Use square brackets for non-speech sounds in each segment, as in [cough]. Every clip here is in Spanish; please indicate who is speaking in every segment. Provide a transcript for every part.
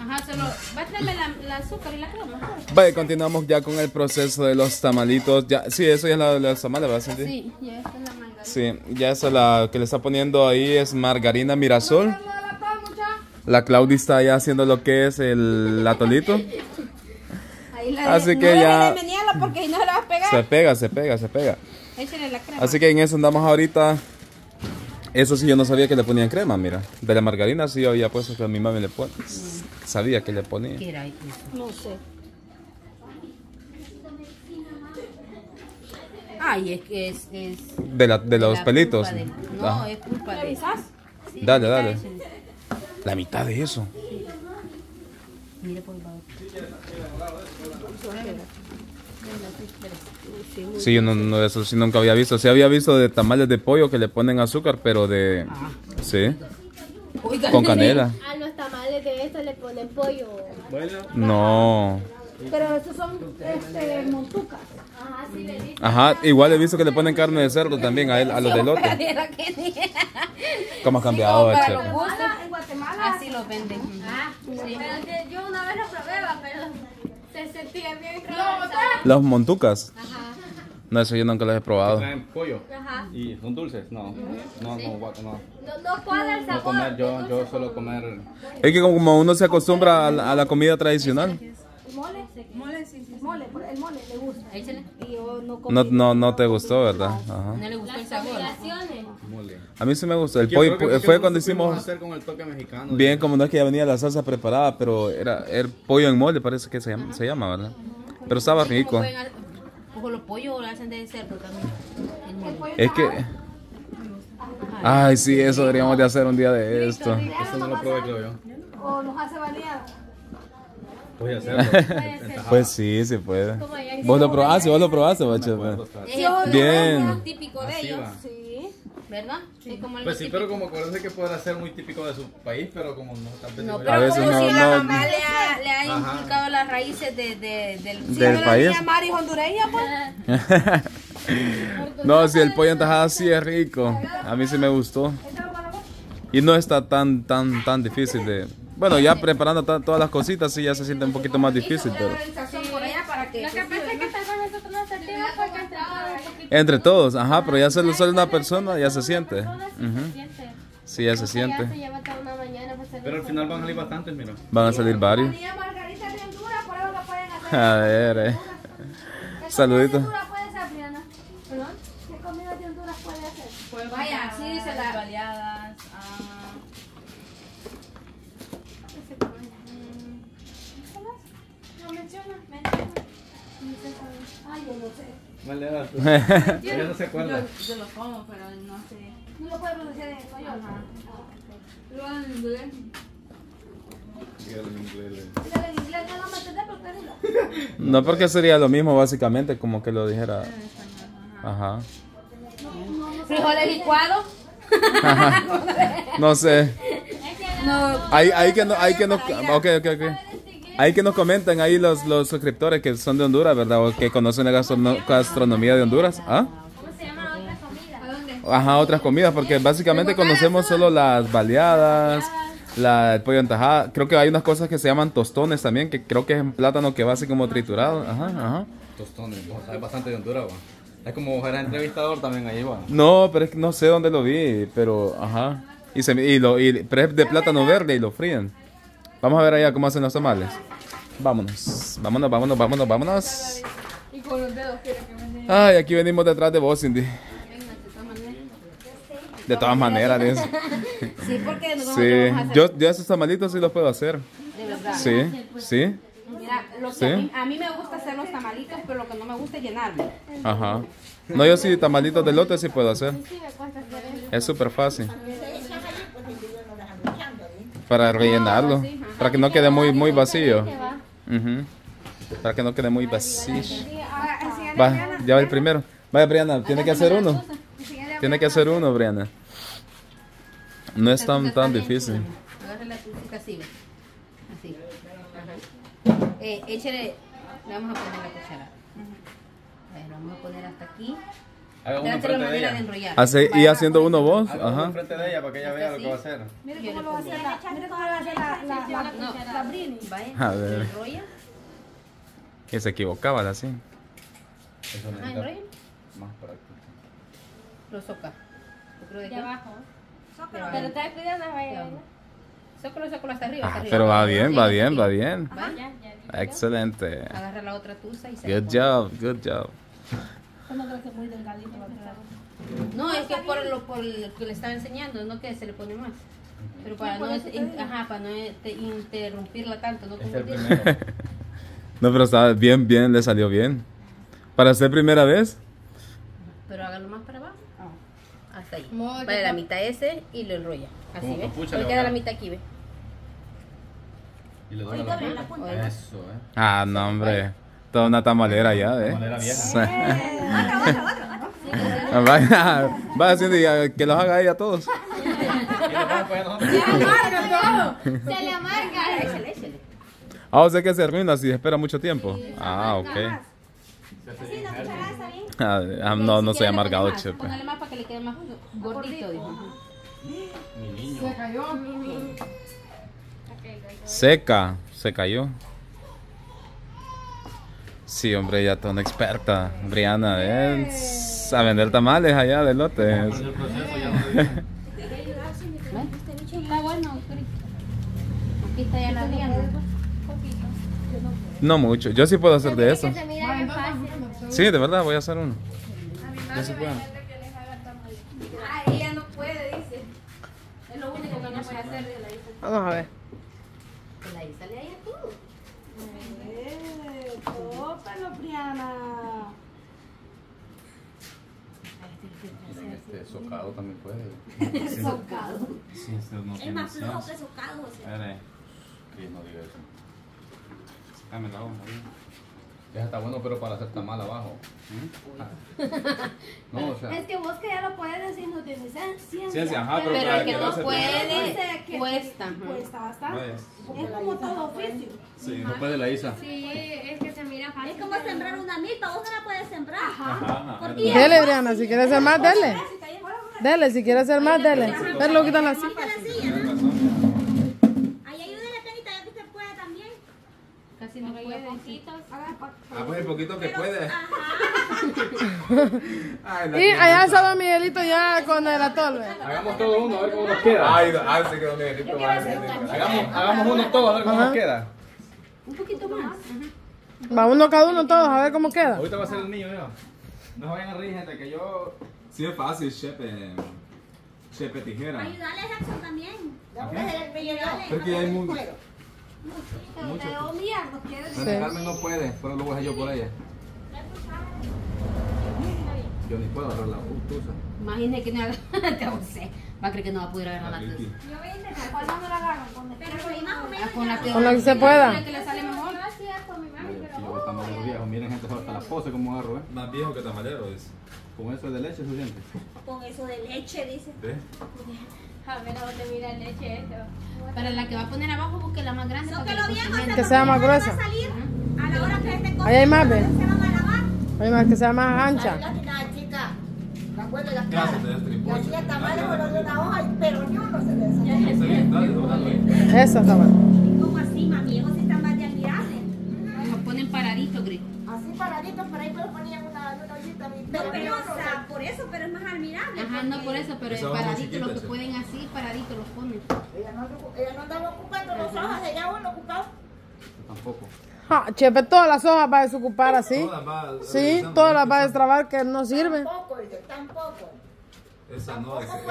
Speaker 1: Ajá, solo. Va a traerme la, la azúcar y la crema.
Speaker 2: Vale, continuamos ya con el proceso de los tamalitos. Ya, sí, eso ya es la de los tamales, ¿verdad, Cindy?
Speaker 1: Sí, ya está la margarina.
Speaker 2: Sí, ya esa la que le está poniendo ahí es margarina mirasol. La Claudia está ya haciendo lo que es el atolito.
Speaker 1: Ahí la
Speaker 2: Así
Speaker 1: no
Speaker 2: que
Speaker 1: deje
Speaker 2: ya-
Speaker 1: de porque no la vas a pegar.
Speaker 2: Se pega, se pega, se pega.
Speaker 1: Échale la crema.
Speaker 2: Así que en eso andamos ahorita. Eso sí, yo no sabía que le ponían crema, mira. De la margarina sí yo había puesto que a mi mami le pone. Sabía que le ponía.
Speaker 1: ¿Qué era eso? No sé. Ay, es que es. es
Speaker 2: De, la, de los
Speaker 1: la
Speaker 2: pelitos.
Speaker 1: de- no,
Speaker 2: Ah,
Speaker 1: es culpa de. Sí,
Speaker 2: Dale, dale.
Speaker 1: es-
Speaker 2: La mitad de eso.
Speaker 1: Mire por favor.
Speaker 2: Sí, yo no, no, eso sí nunca había visto. Sí había visto de tamales de pollo que le ponen azúcar, pero de... Sí,
Speaker 1: Oiga,
Speaker 2: con canela.
Speaker 3: A los tamales de estos le ponen pollo.
Speaker 2: No.
Speaker 4: Pero estos son este, montucas.
Speaker 3: Ajá, sí le.
Speaker 2: Ajá, igual he visto que le ponen carne de cerdo también a, él, a los de lote.
Speaker 1: Era que ni-
Speaker 2: ¿Cómo ha cambiado,
Speaker 1: gustos,
Speaker 4: En Guatemala.
Speaker 1: así los venden.
Speaker 3: Ah, pero que yo una vez lo probé, pero se sentía bien.
Speaker 2: Los montucas.
Speaker 3: Ajá,
Speaker 2: No, eso yo nunca los he probado.
Speaker 5: Traen pollo
Speaker 3: ajá.
Speaker 5: y son dulces, no. No, no, no.
Speaker 3: No, no cuadra el
Speaker 5: No
Speaker 3: sabor.
Speaker 5: comer, yo, yo suelo comer.
Speaker 2: Es que como uno se acostumbra a la, a la comida tradicional.
Speaker 4: Mole, mole, sí, sí. Mole, por- el mole le gusta.
Speaker 1: Échale.
Speaker 4: Y yo no comí.
Speaker 2: No, no, no te gustó, ¿verdad? Ajá.
Speaker 1: No le gustó el sabor.
Speaker 5: Mole.
Speaker 2: A mí sí me gustó. El pollo fue cuando hicimos
Speaker 5: hacer con el toque mexicano.
Speaker 2: bien, como no es que ya venía la salsa preparada, pero era el pollo en mole, parece que se llama, se llama ¿verdad? Pero estaba rico.
Speaker 1: ¿Cómo pueden ha- Ojo, los pollos lo hacen de cerdo también. El mole.
Speaker 2: Es que... Ay, sí, eso deberíamos de hacer un día de esto.
Speaker 5: Eso no lo probé, creo yo.
Speaker 4: O nos hace balear.
Speaker 5: Voy a hacerlo.
Speaker 2: Pues sí, se puede. Vos lo probaste, vos lo probaste,
Speaker 1: el
Speaker 2: Bien.
Speaker 1: típico de ellos.
Speaker 4: Sí.
Speaker 1: ¿verdad? Como
Speaker 5: Pues sí, pero como parece que podrá ser muy típico de su país, pero como no tal vez
Speaker 1: No, pero
Speaker 2: A veces
Speaker 1: como
Speaker 2: no-
Speaker 1: si
Speaker 2: no-
Speaker 1: la mamá le ha, le ha [laughs] inculcado las raíces de, de, del...
Speaker 2: Del país.
Speaker 4: Mari hondureña, pues. [laughs]
Speaker 2: No, si el pollo en tajada sí es rico. A mí sí me gustó. Y no está tan, tan, tan difícil de... Bueno, ya preparando todas las cositas sí ya se siente un poquito más difícil, pero...
Speaker 1: El sazón por allá para que...
Speaker 3: Lo que pasa es que tal vez nosotros no sentimos porque entre todos
Speaker 2: ajá, pero ya solo solo una persona ya se siente.
Speaker 3: se siente.
Speaker 2: Sí, ya se siente.
Speaker 5: Pero al final van a salir bastantes, mira.
Speaker 2: Van a salir varios. A ver, eh. Saluditos.
Speaker 4: Yo no.
Speaker 5: Vale, no se acuerda.
Speaker 6: yo, yo lo como, pero no sé.
Speaker 4: No lo puede pronunciar en español.
Speaker 6: Lo en inglés.
Speaker 5: Dígale en inglés.
Speaker 4: Dígale en inglés, no lo.
Speaker 2: No porque sería lo mismo básicamente como que lo dijera. Ajá.
Speaker 1: Frijoles licuados.
Speaker 2: No sé.
Speaker 1: No,
Speaker 2: Hay, hay que no, hay que nos, ok, ok, ok. Hay que nos comenten ahí los, los suscriptores que son de Honduras, ¿verdad? O que conocen la gastrono- gastronomía de Honduras. ¿Ah? Ajá, otras comidas, porque básicamente conocemos solo las baleadas, la, el pollo en tajada. Creo que hay unas cosas que se llaman tostones también, que creo que es un plátano que va así como triturado. Ajá, ajá.
Speaker 5: Tostones, sabes bastante de Honduras, va. Es como era entrevistador también ahí, va.
Speaker 2: No, pero es que no sé dónde lo vi, pero ajá. Y, se, y, lo, y pero es de plátano verde y lo fríen. Vamos a ver allá cómo hacen los tamales. Vámonos, vámonos, vámonos, vámonos, vámonos.
Speaker 6: Y con los dedos quiero que me.
Speaker 2: Ay, aquí venimos detrás de vos, Cindy. De todas maneras, de eso.
Speaker 1: sí, porque nosotros
Speaker 2: Sí,
Speaker 1: vamos a hacer...
Speaker 2: yo, yo esos tamalitos sí los puedo hacer.
Speaker 1: De verdad.
Speaker 2: Sí, sí,
Speaker 1: Mira, lo que
Speaker 2: Sí.
Speaker 1: a, mí, a mí me gusta hacer los tamalitos, pero lo que no me gusta es llenarme.
Speaker 2: ajá. No, yo sí, tamalitos de lote sí puedo hacer.
Speaker 3: Sí, me cuesta hacer eso.
Speaker 2: Es súper fácil. Para rellenarlo. Para que no quede muy, muy vacío. Para que no quede muy vacío. Va, ya va el primero. Vaya, Briana, tiene que hacer uno. Tiene que hacer uno, Briana. No es tan, tan difícil.
Speaker 1: Así. Así. Eh, échale, le vamos a poner la cuchara. A ver, vamos a poner hasta aquí.
Speaker 5: Haga uno de
Speaker 1: de.
Speaker 2: Hace, y haciendo uno vos.
Speaker 5: Haga uno
Speaker 2: Ajá.
Speaker 5: enfrente de ella para que ella vea lo que va a hacer.
Speaker 4: Mire
Speaker 1: Yo
Speaker 4: cómo lo va a hacer la, mire cómo lo va a hacer la, la, la,
Speaker 1: No,
Speaker 4: la Brini.
Speaker 1: Vaya,
Speaker 2: A ver. Que se equivocaba así.
Speaker 5: Eso
Speaker 1: Ah,
Speaker 5: necesita
Speaker 1: enrolla.
Speaker 5: más práctica.
Speaker 1: Lo soca. De
Speaker 3: abajo. Pero está cuidando,
Speaker 1: De
Speaker 3: vaya.
Speaker 1: abajo. Sócalo, sócalo hasta arriba. hasta
Speaker 2: Ah,
Speaker 1: arriba.
Speaker 2: pero va bien, va bien, va bien. Excelente.
Speaker 1: Agarra la otra tusa y se
Speaker 2: Good job, good job.
Speaker 4: Yo no creo que es muy delgadito la otra.
Speaker 1: pone. No, es que por lo, por lo que le estaba enseñando, no que se le pone más. Pero para no, in- ajá, para no te- interrumpirla tanto, no. [laughs]
Speaker 2: No, pero estaba bien, bien, le salió bien. Para ser primera vez,
Speaker 1: Pero hágalo más para abajo. Hasta ahí.
Speaker 6: No,
Speaker 1: Vale, la
Speaker 6: está.
Speaker 1: mitad ese y lo enrolla. Así, ¿ves?
Speaker 5: le
Speaker 1: queda la mitad aquí, ¿ves?
Speaker 5: Y le doy la punta. Eso, eh.
Speaker 2: ah, no, hombre. Toda una tamalera ya, ¿eh?
Speaker 5: manera vieja.
Speaker 2: Vaya, vaya haciendo y, ah, que los haga ella todos.
Speaker 5: Y le allá nosotros.
Speaker 3: Se le amarga.
Speaker 1: Échale, échale.
Speaker 2: Ah, o sea que se arruina si espera mucho tiempo. Ah, ok. Ah, ah, no, no soy amargado, chepe.
Speaker 1: Póngale más para que le quede más gordito, dijo.
Speaker 5: Mi niño.
Speaker 6: Se cayó.
Speaker 2: Seca, se cayó. Sí, hombre, ya está una experta. Briana, es a vender tamales allá de lotes.
Speaker 5: No le
Speaker 1: Está bueno, Aquí está ya la Briana.
Speaker 2: No mucho, yo sí puedo hacer de eso. Sí, de verdad, voy a hacer uno. Yo sí puedo.
Speaker 3: Ay, ella no puede, dice.
Speaker 1: Es lo único que no puede hacer de la Isa.
Speaker 7: Vamos a ver.
Speaker 1: De la Isa le haya todo.
Speaker 4: Eh, tópalo, Briana.
Speaker 5: Este socado también puede. [laughs]
Speaker 4: Socado.
Speaker 5: Sí, no
Speaker 3: Es más flojo que socado. sea.
Speaker 5: Espere. Cris, no diga eso. Sácame la hoja está bueno, pero para hacer tamal abajo. No, o sea.
Speaker 4: Es que vos que ya lo puedes decir, no tienes ciencia.
Speaker 2: Ciencia, ajá, pero
Speaker 1: Pero
Speaker 2: para
Speaker 1: el que
Speaker 2: que
Speaker 1: no puede,
Speaker 4: que
Speaker 1: cuesta. ajá.
Speaker 4: Cuesta bastante. Es como todo oficio.
Speaker 5: Sí, no puede la Isa.
Speaker 3: Sí, es que se mira fácil.
Speaker 8: Es como sembrar una milpa, vos no la puedes sembrar.
Speaker 5: Ajá.
Speaker 7: Dele, Briana, si quieres hacer más, dele. Dele, si quieres hacer más, dele. Pero lo quitan así.
Speaker 8: Quita la silla. Ahí ayúdale, ya que usted puede también.
Speaker 1: Casi no puede.
Speaker 2: Ah, pues el poquito que puede. [laughs]
Speaker 7: Y allá está Don Miguelito ya con el atol.
Speaker 5: Hagamos todo uno, a ver cómo nos queda.
Speaker 2: Ay, ay, se quedó Miguelito.
Speaker 5: Hagamos, hagamos uno todo, a ver cómo nos queda.
Speaker 1: Un poquito más.
Speaker 7: Va uno cada uno todos a ver cómo queda.
Speaker 5: Ahorita va a ser el niño, yo. No se vayan a reír, gente, que yo.
Speaker 2: Sí, es fácil, chepe. Chepe tijera.
Speaker 8: Ayúdale a Jackson también.
Speaker 2: Porque hay mucho.
Speaker 5: Doña Carmen no puede, pero lo voy a hacer yo por ella. Yo ni puedo agarrar la tusa.
Speaker 1: Imagínese que no. [laughs] Va a creer que no va a poder agarrar la tusa.
Speaker 3: Yo voy a intentar.
Speaker 4: ¿Cuál no me la agarran? Con el-
Speaker 8: Pero ahí más o
Speaker 1: Ah,
Speaker 8: menos.
Speaker 1: Con la que,
Speaker 7: Con la que se pueda.
Speaker 1: la que le sale mejor.
Speaker 3: Con
Speaker 5: miren gente, hasta la pose como agarro, ¿eh?
Speaker 2: Más viejo que tamalero, dice.
Speaker 5: Con eso de leche suficiente.
Speaker 8: Con eso de leche, dice. [laughs]
Speaker 3: A ver a dónde mira leche esto.
Speaker 1: Para la que va a poner abajo, busque la más grande.
Speaker 8: No que lo viejo se
Speaker 7: Que sea más
Speaker 8: va a
Speaker 7: gruesa.
Speaker 8: salir a la hora que esté cocinando.
Speaker 7: Ahí hay más, ve.
Speaker 8: Se van a lavar.
Speaker 7: Oye, más que sea más ancha.
Speaker 9: chica, ¿me acuerdo la cara? Y con los de una hoja, y- pero ni uno se le salía.
Speaker 2: Está bien, dale, dale.
Speaker 7: Eso está bueno.
Speaker 8: ¿Cómo así, mami? Ellos sí están más de admirable.
Speaker 1: Lo ponen paradito, Gris.
Speaker 9: Así paraditos, por ahí una ollita.
Speaker 8: No,
Speaker 9: Pero
Speaker 8: o
Speaker 9: se-
Speaker 8: sea, por eso, pero es más admirable.
Speaker 1: Ajá, no por eso, pero el paradito, los que
Speaker 2: sí.
Speaker 1: pueden así, paradito los ponen.
Speaker 9: Ella no, ella no andaba ocupando los ojos, ella uno ocupado.
Speaker 5: Yo tampoco.
Speaker 7: Ja, chepe, todas las hojas va a desocupar así.
Speaker 2: Todas va
Speaker 7: Sí, todas las
Speaker 2: ¿no?
Speaker 7: va a destrabar que no sirven.
Speaker 9: Tampoco, dice, tampoco.
Speaker 2: Esa no,
Speaker 9: Tampoco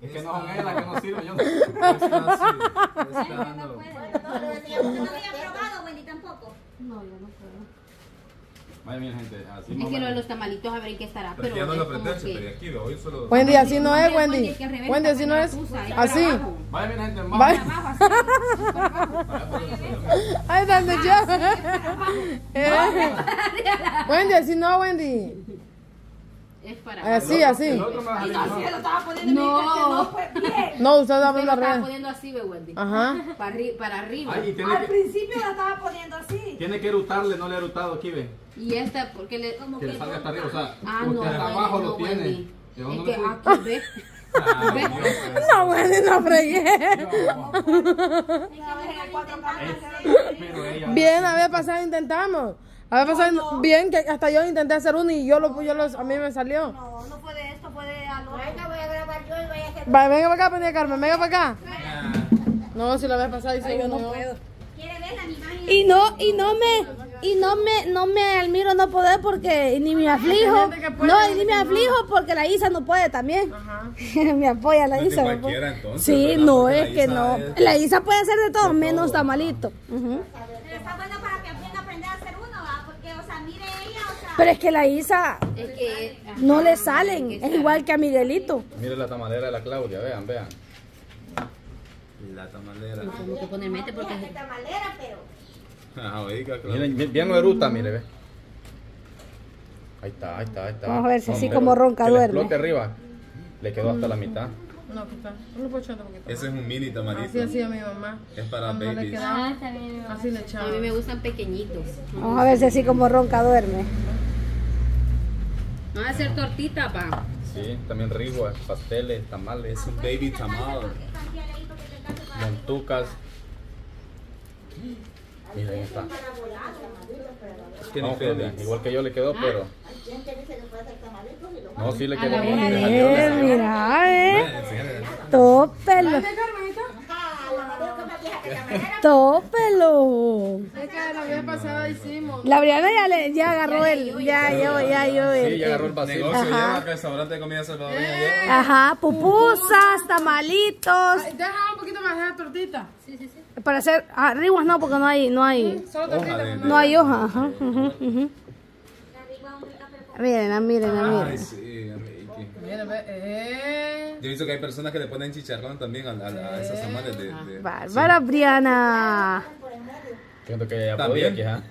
Speaker 5: Es que no son ellas las que no sirven, yo no.
Speaker 2: Está así, está no.
Speaker 9: Bueno, no
Speaker 8: No
Speaker 9: no
Speaker 8: había
Speaker 9: respete.
Speaker 8: probado, Wendy, tampoco.
Speaker 1: No, yo no puedo.
Speaker 5: Vaya, miren, gente, así
Speaker 1: Es que lo de los tamalitos, a ver en qué estará.
Speaker 2: Pero
Speaker 1: Pero
Speaker 2: ya no
Speaker 1: es
Speaker 2: lo
Speaker 1: que-
Speaker 2: pero aquí veo, hoy solo.
Speaker 7: Wendy, así no es, Wendy. Wendy, así no es. Así.
Speaker 5: Vaya, miren, gente.
Speaker 7: Vaya.
Speaker 1: Abajo, así.
Speaker 7: Ahí está donde yo. Eh. [laughs] Wendy, así no, Wendy.
Speaker 1: Es para.
Speaker 7: Así, así.
Speaker 5: El otro me va a salir mejor.
Speaker 1: No.
Speaker 7: No, usted está
Speaker 1: Usted lo estaba poniendo así, Wendy.
Speaker 7: Ajá.
Speaker 1: Para, para arriba.
Speaker 5: Ay,
Speaker 9: Al
Speaker 5: que,
Speaker 9: principio la estaba poniendo así.
Speaker 5: tiene que erutarle, no le ha erutado aquí, ve.
Speaker 1: Y esta, porque le.
Speaker 5: Que le salga hasta arriba, o sea,
Speaker 1: Ah,
Speaker 5: usted
Speaker 1: no,
Speaker 5: hasta
Speaker 1: Wendy,
Speaker 5: abajo
Speaker 1: no,
Speaker 5: lo tiene.
Speaker 1: Wendy.
Speaker 5: ¿De dónde
Speaker 1: Es que aquí, ve.
Speaker 5: Ah, Dios, pues.
Speaker 7: No, bueno, no fregué.
Speaker 5: Pero ella.
Speaker 7: Bien, la La vez pasada, bien, que hasta yo intenté hacer uno y yo lo, yo lo, a mí me salió.
Speaker 9: No, no fue de esto, fue de al otro.
Speaker 8: Venga, voy a grabar yo y voy a hacer.
Speaker 7: Va, venga para acá, Pendia Carmen, venga para acá. No, si la vez pasada hice yo no.
Speaker 8: ¿Quiere ver la imagen?
Speaker 3: Y no, y no me, y no me, no me admiro no poder porque ni me aflijo. No, y ni me aflijo porque la Isa no puede también.
Speaker 7: Ajá. [laughs]
Speaker 3: me apoya la Isa.
Speaker 2: entonces,
Speaker 3: Sí,
Speaker 2: ¿verdad?
Speaker 3: no,
Speaker 2: Porque
Speaker 3: es que
Speaker 2: Isa
Speaker 3: no.
Speaker 2: es-
Speaker 3: La Isa puede hacer de todo,
Speaker 2: de
Speaker 3: menos
Speaker 2: todo,
Speaker 3: tamalito. Ujú.
Speaker 8: Pero está bueno para que aprendan a aprender a hacer uno, ¿va? Porque, o sea, mire ella, o sea.
Speaker 3: Pero es que la Isa
Speaker 1: Es que. ajá,
Speaker 3: no le salen,
Speaker 1: que
Speaker 3: es igual que a Miguelito.
Speaker 5: Mire la tamalera de la Claudia, vean, vean.
Speaker 2: La tamalera.
Speaker 1: Como que poner mente porque.
Speaker 8: De tamalera, pero.
Speaker 2: Ah, oiga, claro.
Speaker 5: Miren, bien- eruta, mire, ve. Ahí está, ahí está, ahí está.
Speaker 3: Vamos a ver si así como ronca
Speaker 5: le
Speaker 3: duerme.
Speaker 5: explote arriba. Le quedó hasta la mitad.
Speaker 7: No, quita. No le puedo echar un poquito.
Speaker 2: Ese es un mini tamalito.
Speaker 7: Así hacía mi mamá.
Speaker 2: Es para
Speaker 7: Cuando le
Speaker 2: babies.
Speaker 7: quedaba,
Speaker 3: Ah,
Speaker 6: está bien.
Speaker 7: así le
Speaker 1: A
Speaker 7: echaba.
Speaker 1: mí me gustan pequeñitos.
Speaker 3: Vamos a ver si así como ronca duerme.
Speaker 1: Vamos a hacer tortita, pa.
Speaker 5: Sí, también rigo, pasteles, tamales,
Speaker 2: Es un baby tamal.
Speaker 5: montucas. Miren, ahí está.
Speaker 2: Tiene feelings.
Speaker 5: igual que yo le quedó, pero. No, sí le quedó.
Speaker 1: A
Speaker 5: bien,
Speaker 1: ver,
Speaker 5: le salió, le
Speaker 3: Eh,
Speaker 5: salió.
Speaker 3: mira, eh. Tópelo. Tópelo.
Speaker 7: Es que la vez pasada hicimos.
Speaker 3: La Briana ya, le, ya agarró el, ya, ya, ya, yo
Speaker 5: Sí,
Speaker 3: el-
Speaker 5: ya agarró el vacío.
Speaker 3: Ajá.
Speaker 2: restaurante de comida salvadoreña lleva.
Speaker 3: Ajá, pupusas, tamalitos.
Speaker 7: Ay, Deja un poquito más de la tortita.
Speaker 3: Para hacer, ah, riguas no, porque no hay, no hay,
Speaker 7: Solo tortita.
Speaker 2: de-
Speaker 7: mamá.
Speaker 3: no hay hoja. Ajá, ujú, ujú. Mírenla, mírenla,
Speaker 2: Ay,
Speaker 3: mírenla.
Speaker 2: sí, Ricky.
Speaker 7: Mira, eh.
Speaker 2: Yo he visto que hay personas que le ponen chicharrón también a, a, a esas tamales de, de-
Speaker 3: Bárbara Briana.
Speaker 5: Siento que ella
Speaker 2: También.
Speaker 5: podía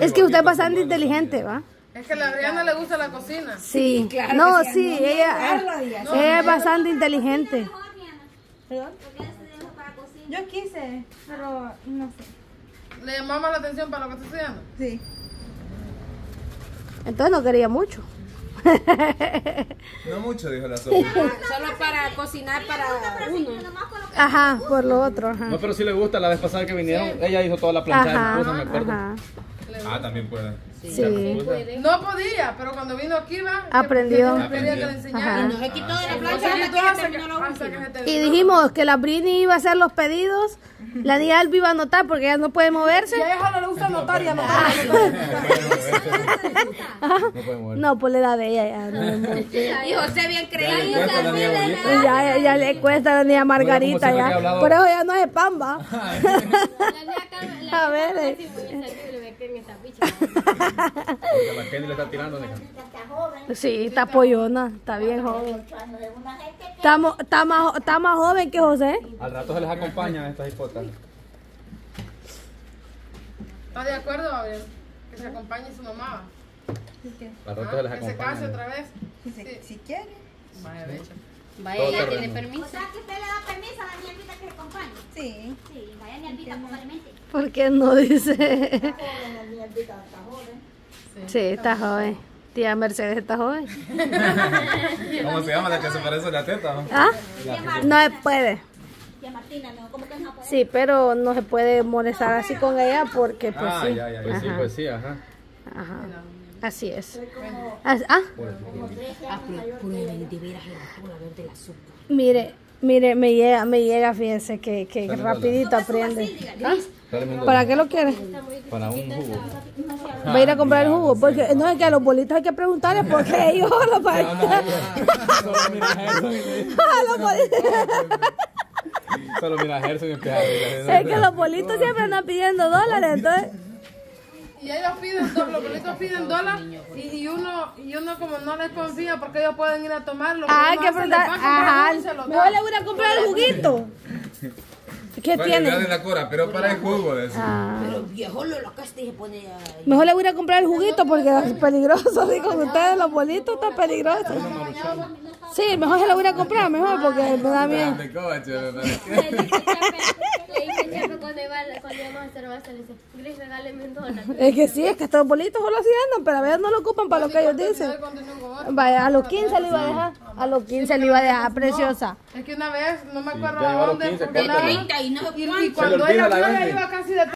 Speaker 3: Es que usted es bastante inteligente, ¿va?
Speaker 7: Es que a la Briana le gusta la cocina.
Speaker 3: Sí. No, sí, ella, ella es bastante inteligente.
Speaker 6: Yo quise, pero no sé.
Speaker 7: ¿Le llamamos la atención para lo que está estudiando?
Speaker 6: Sí.
Speaker 3: Entonces no quería mucho.
Speaker 2: No mucho, dijo la Sofía.
Speaker 1: Solo para cocinar para uno.
Speaker 3: Ajá, por lo otro, ajá.
Speaker 5: No, pero sí le gusta. La vez pasada que vinieron, ella hizo toda la plancha de
Speaker 3: Ajá,
Speaker 5: pupusas, me acuerdo.
Speaker 3: ajá.
Speaker 2: Ah, también puede.
Speaker 3: Sí.
Speaker 7: No podía, pero cuando vino aquí va.
Speaker 3: Aprendió.
Speaker 7: que que le.
Speaker 1: No quitó de la plancha hasta que
Speaker 7: hasta que-
Speaker 3: Y dijimos que la Brini iba a hacer los pedidos. La niña Albi iba a anotar porque ella no puede moverse.
Speaker 7: Y a ella solo le gusta anotar y anotar.
Speaker 5: No puede mover.
Speaker 3: No, por la edad de ella. Ya, no,
Speaker 1: Y José bien creído.
Speaker 3: Ya, ya, ya le cuesta a la niña Margarita ya. Por eso ya no es pan, va. [laughs] A ver.
Speaker 5: Porque la Kenny le está tirando. mija.
Speaker 3: Sí, está pollona, está bien joven. Está, está, más, está más joven que José.
Speaker 5: Al rato se les acompaña a estas hipotas.
Speaker 7: ¿Estás de acuerdo, Gabriel? Que se acompañe su mamá.
Speaker 5: Al rato
Speaker 7: ¿Ah?
Speaker 5: se les
Speaker 7: Que se case
Speaker 5: acompaña.
Speaker 7: otra vez.
Speaker 6: Si, se- si quiere.
Speaker 7: Vaya, becha.
Speaker 1: Vaya,
Speaker 5: Todo terreno.
Speaker 1: tiene permiso.
Speaker 8: O sea, que usted le da permiso a la niñita que le acompañe.
Speaker 6: Sí.
Speaker 8: Sí, vaya niñita, probablemente.
Speaker 3: ¿Por qué no dice? Sí, está joven. Tía Mercedes está joven. [laughs]
Speaker 2: ¿Cómo se llama la que se parece a la teta? no?
Speaker 3: ¿Ah? No se puede.
Speaker 8: Tía Martina, no, ¿cómo que no puede?
Speaker 3: Sí, pero no se puede molestar así con ella porque pues
Speaker 2: Ah,
Speaker 3: sí.
Speaker 2: ya, ya, ya.
Speaker 5: Pues sí, pues sí, ajá.
Speaker 3: Ajá. Así es. Ah,
Speaker 1: Ah,
Speaker 3: mire, mire, me llega, me llega, fíjense que, que rapidito aprende. ¿Ah? ¿Para qué lo quiere?
Speaker 5: Para un jugo.
Speaker 3: Va a ir a comprar el jugo, porque no es que a los bolitos hay que preguntarles porque ellos [laughs] lo pagan.
Speaker 5: Solo mira a Gerson y le dice- [laughs]
Speaker 3: A los bolitos-
Speaker 5: Solo mira a Gerson y empieza a reír.
Speaker 3: Es que los bolitos siempre andan pidiendo dólares, entonces.
Speaker 7: Y ellos piden, do- los bolitos piden dólar y, y uno y uno como no les confía porque ellos pueden ir a tomarlo.
Speaker 3: Ah, que
Speaker 7: paga,
Speaker 3: Ajá. Mejor le voy a ir a comprar el juguito. ¿Qué
Speaker 2: Vale,
Speaker 3: tiene?
Speaker 2: la cora, pero para el jugo. de eso.
Speaker 3: Ah,
Speaker 1: Pero viejo lo locaste y se pone a...
Speaker 3: mejor le voy a comprar el juguito porque es peligroso. [laughs] Así con ustedes los bolitos está peligroso. Sí, mejor se lo voy a comprar, mejor porque me da miedo. [laughs] [laughs]
Speaker 4: cuando iba, cuando íbamos a hacer basta, le dice, Gris, regáleme un dólar.
Speaker 3: Es que sí, es que estos bolitos solo así andan, pero a veces no lo ocupan para lo que ellos dicen. Vaya, a los 15 le iba a dejar. A los 15 le iba a dejar, preciosa.
Speaker 7: Es que una vez, no me acuerdo a dónde,
Speaker 5: 15,
Speaker 7: porque
Speaker 5: córtalo.
Speaker 7: andaba-
Speaker 1: 30 y no
Speaker 7: y, cuando ella iba casi de